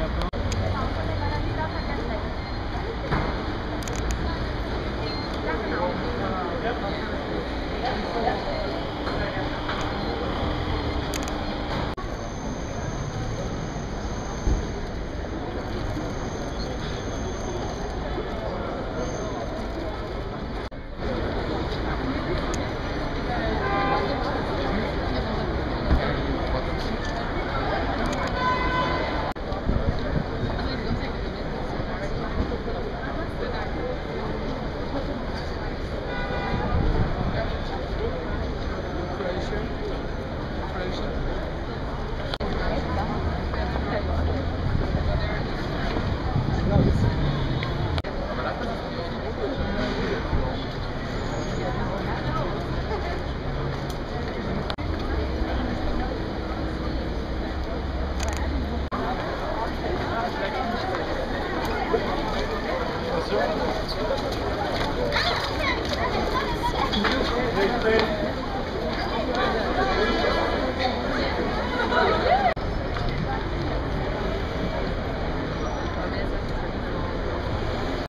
Thank Vicente.